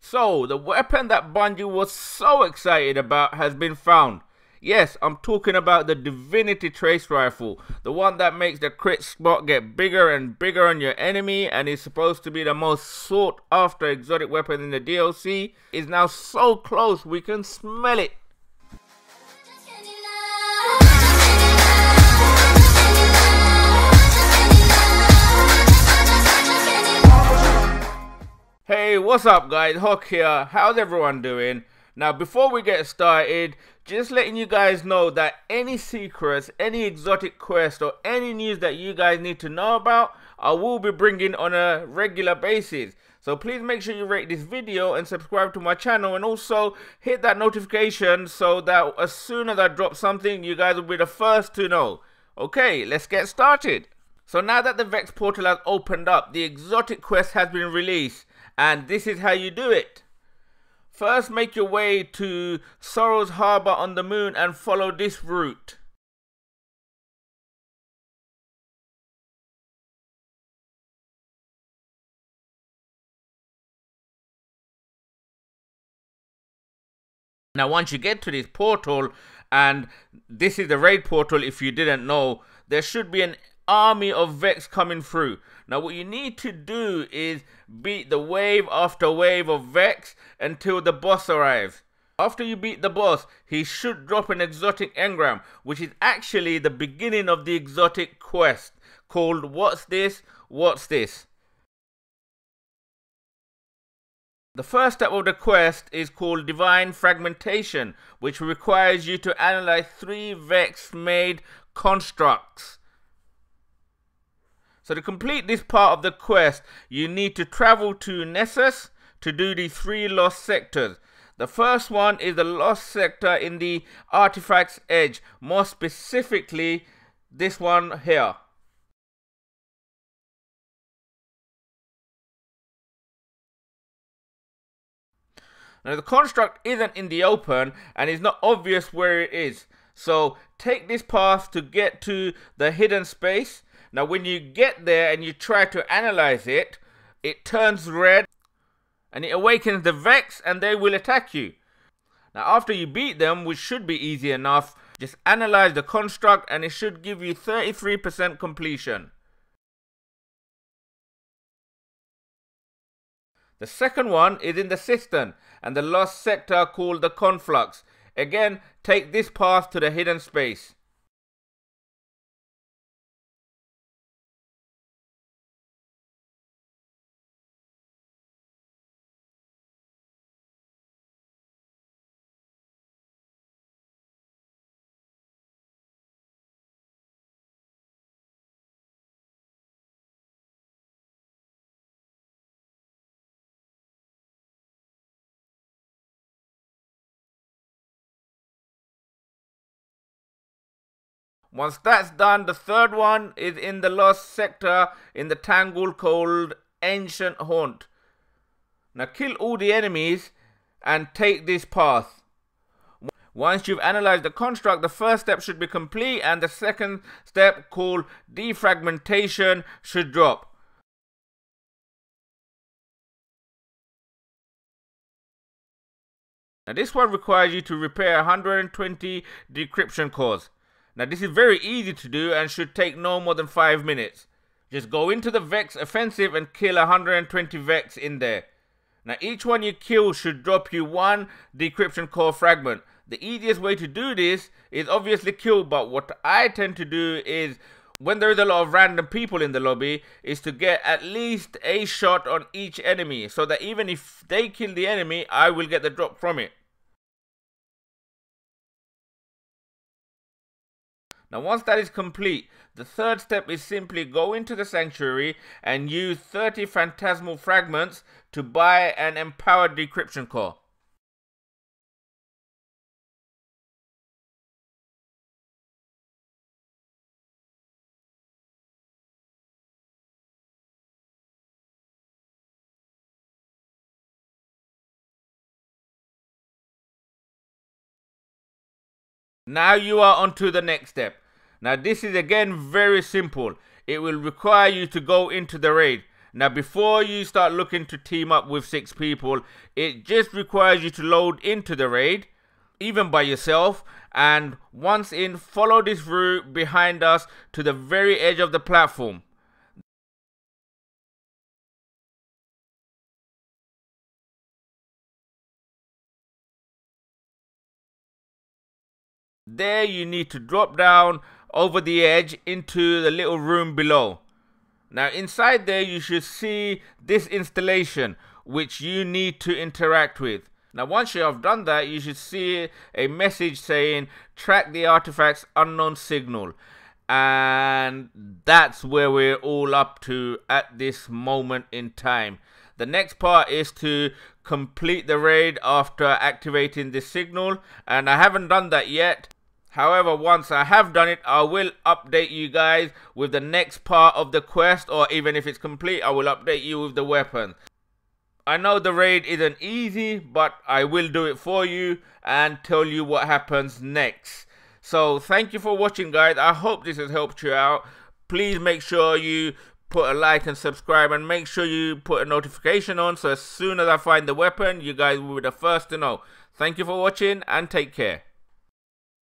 So, the weapon that Bungie was so excited about has been found. Yes, I'm talking about the Divinity Trace Rifle, the one that makes the crit spot get bigger and bigger on your enemy and is supposed to be the most sought after exotic weapon in the DLC, is now so close we can smell it. What's up guys? Hawk here. How's everyone doing? Now, before we get started, just letting you guys know that any secrets, any exotic quest, or any news that you guys need to know about, I will be bringing on a regular basis. So please make sure you rate this video and subscribe to my channel and also hit that notification so that as soon as I drop something, you guys will be the first to know. Okay, let's get started. So now that the Vex portal has opened up, the exotic quest has been released and this is how you do it. First, make your way to Sorrow's Harbor on the moon and follow this route. Now, once you get to this portal, and this is the raid portal if you didn't know, there should be an army of Vex coming through. Now, what you need to do is beat the wave after wave of Vex until the boss arrives. After you beat the boss, he should drop an exotic engram, which is actually the beginning of the exotic quest called What's This? What's This? The first step of the quest is called Divine Fragmentation, which requires you to analyze three Vex made constructs. So to complete this part of the quest, you need to travel to Nessus to do the three lost sectors. The first one is the lost sector in the Artifact's Edge, more specifically this one here. Now the construct isn't in the open and it's not obvious where it is. So take this path to get to the hidden space now, when you get there and you try to analyze it, it turns red and it awakens the Vex and they will attack you. Now, after you beat them, which should be easy enough, just analyze the construct and it should give you 33% completion. The second one is in the cistern and the lost sector called the conflux. Again, take this path to the hidden space. Once that's done, the third one is in the lost sector in the tangle called Ancient Haunt. Now kill all the enemies and take this path. Once you've analyzed the construct, the first step should be complete and the second step called defragmentation should drop. Now this one requires you to repair 120 decryption cores. Now this is very easy to do and should take no more than 5 minutes. Just go into the Vex offensive and kill 120 Vex in there. Now each one you kill should drop you one decryption core fragment. The easiest way to do this is obviously kill, but what I tend to do is when there is a lot of random people in the lobby is to get at least a shot on each enemy so that even if they kill the enemy, I will get the drop from it. Now once that is complete, the third step is simply go into the sanctuary and use 30 phantasmal fragments to buy an empowered decryption core. Now you are on to the next step. Now this is again very simple. It will require you to go into the raid. Now, before you start looking to team up with six people, it just requires you to load into the raid, even by yourself. And once in, follow this route behind us to the very edge of the platform. There you need to drop down over the edge into the little room below. Now inside there you should see this installation which you need to interact with. Now once you have done that you should see a message saying track the artifacts unknown signal and that's where we're all up to at this moment in time. The next part is to complete the raid after activating the signal and I haven't done that yet However, once I have done it, I will update you guys with the next part of the quest, or even if it's complete, I will update you with the weapon. I know the raid isn't easy, but I will do it for you and tell you what happens next. So, thank you for watching, guys. I hope this has helped you out. Please make sure you put a like and subscribe and make sure you put a notification on so as soon as I find the weapon, you guys will be the first to know. Thank you for watching and take care.